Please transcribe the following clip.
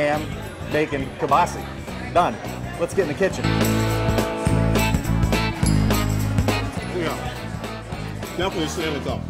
Ham, bacon kibasi. Done. Let's get in the kitchen. Yeah. Definitely stand it up.